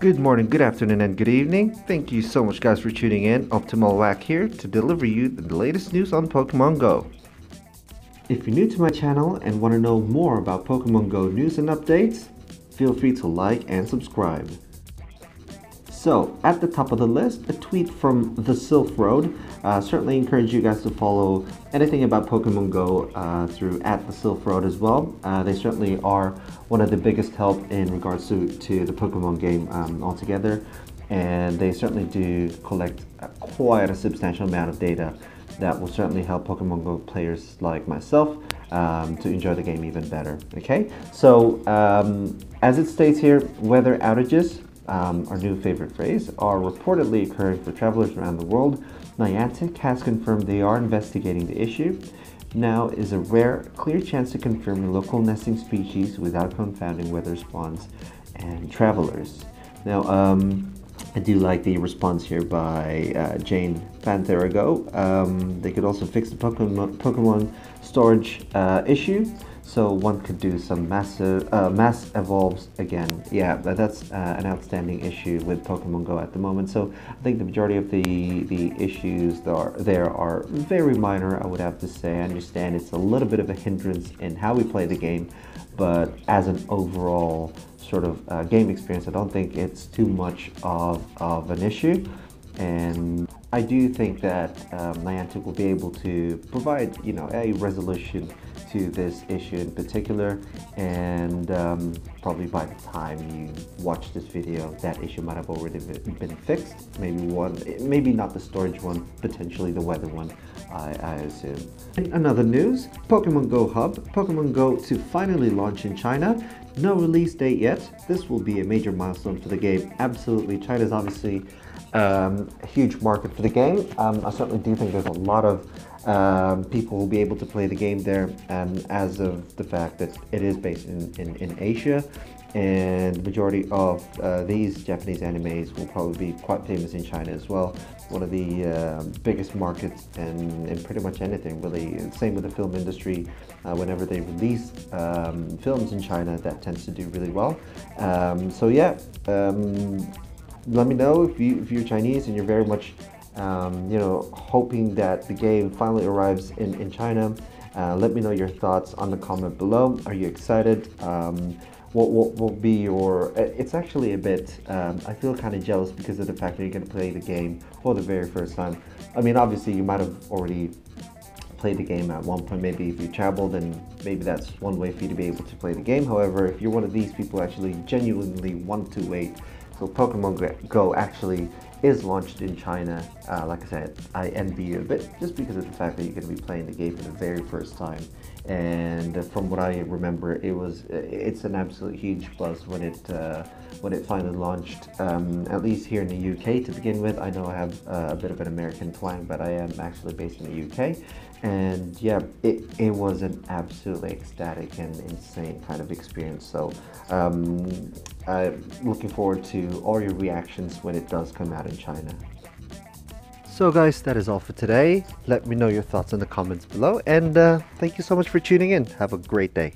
Good morning, good afternoon, and good evening. Thank you so much, guys, for tuning in. Optimal Whack here to deliver you the latest news on Pokemon Go. If you're new to my channel and want to know more about Pokemon Go news and updates, feel free to like and subscribe. So, at the top of the list, a tweet from the Silph Road. Uh, certainly encourage you guys to follow anything about Pokemon Go uh, through at the Silph Road as well. Uh, they certainly are one of the biggest help in regards to, to the Pokemon game um, altogether, and they certainly do collect quite a substantial amount of data that will certainly help Pokemon Go players like myself um, to enjoy the game even better. Okay, so um, as it states here, weather outages um, our new favorite phrase, are reportedly occurring for travelers around the world. Niantic has confirmed they are investigating the issue. Now is a rare, clear chance to confirm local nesting species without confounding weather spawns and travelers. Now, um, I do like the response here by uh, Jane Pantherago. Um, they could also fix the Pokemon, Pokemon storage uh, issue so one could do some massive uh, mass evolves again. Yeah, that's uh, an outstanding issue with Pokemon Go at the moment. So I think the majority of the the issues are there are very minor. I would have to say. I understand it's a little bit of a hindrance in how we play the game, but as an overall sort of uh, game experience, I don't think it's too much of of an issue. And I do think that um, Niantic will be able to provide, you know, a resolution to this issue in particular. And um, probably by the time you watch this video that issue might have already been fixed. Maybe one maybe not the storage one potentially the weather one I, I assume. In another news Pokemon Go Hub. Pokemon Go to finally launch in China. No release date yet. This will be a major milestone for the game. Absolutely. China's obviously um, a huge market the game um, I certainly do think there's a lot of um, people will be able to play the game there and as of the fact that it is based in, in, in Asia and the majority of uh, these Japanese animes will probably be quite famous in China as well. One of the uh, biggest markets in, in pretty much anything really. Same with the film industry. Uh, whenever they release um, films in China, that tends to do really well. Um, so yeah, um, let me know if, you, if you're Chinese and you're very much um, you know, hoping that the game finally arrives in, in China. Uh, let me know your thoughts on the comment below. Are you excited? Um, what, what will be your... It's actually a bit... Um, I feel kind of jealous because of the fact that you're going to play the game for the very first time. I mean, obviously, you might have already played the game at one point. Maybe if you traveled, then maybe that's one way for you to be able to play the game. However, if you're one of these people actually genuinely want to wait, so Pokemon Go actually is launched in China. Uh, like I said, I envy you a bit just because of the fact that you're going to be playing the game for the very first time. And from what I remember, it was it's an absolute huge plus when it uh, when it finally launched. Um, at least here in the UK to begin with. I know I have uh, a bit of an American twang, but I am actually based in the UK. And yeah, it, it was an absolutely ecstatic and insane kind of experience. So um, I'm looking forward to all your reactions when it does come out in China. So guys, that is all for today. Let me know your thoughts in the comments below and uh, thank you so much for tuning in. Have a great day.